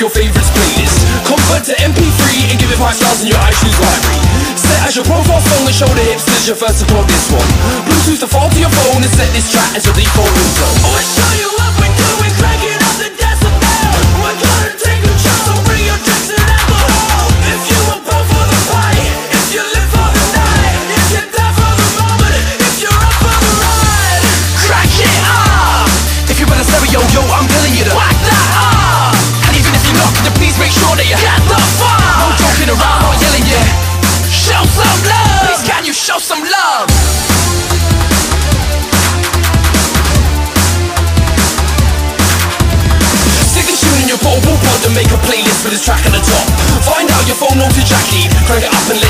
your favorite's playlist Convert to MP3 and give it 5 stars in your iTunes library. Set as your profile song and show the hipsters your first to plug this one. Bluetooth to fall to your phone and set this track as your default window. Show some love? Your portable pod and make a playlist with this track at the top. Find out your phone note to Jackie, crank it up and let